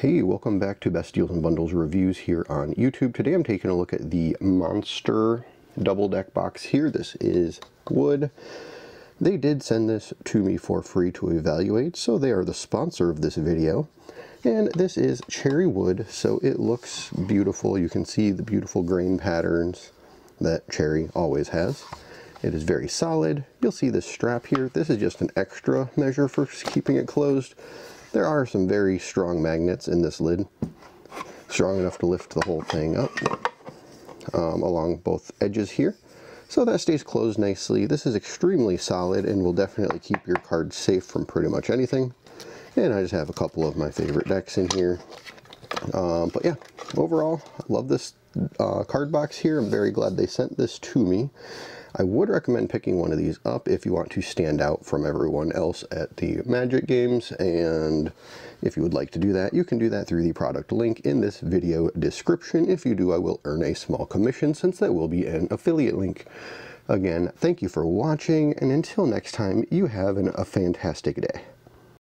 Hey, welcome back to Best Deals and Bundles reviews here on YouTube. Today I'm taking a look at the Monster double deck box here. This is wood. They did send this to me for free to evaluate, so they are the sponsor of this video. And this is cherry wood, so it looks beautiful. You can see the beautiful grain patterns that cherry always has. It is very solid. You'll see this strap here. This is just an extra measure for keeping it closed. There are some very strong magnets in this lid, strong enough to lift the whole thing up um, along both edges here. So that stays closed nicely. This is extremely solid and will definitely keep your cards safe from pretty much anything. And I just have a couple of my favorite decks in here. Um, but yeah, overall, I love this uh, card box here. I'm very glad they sent this to me. I would recommend picking one of these up if you want to stand out from everyone else at the Magic games and if you would like to do that you can do that through the product link in this video description. If you do I will earn a small commission since that will be an affiliate link. Again, thank you for watching and until next time you have an, a fantastic day.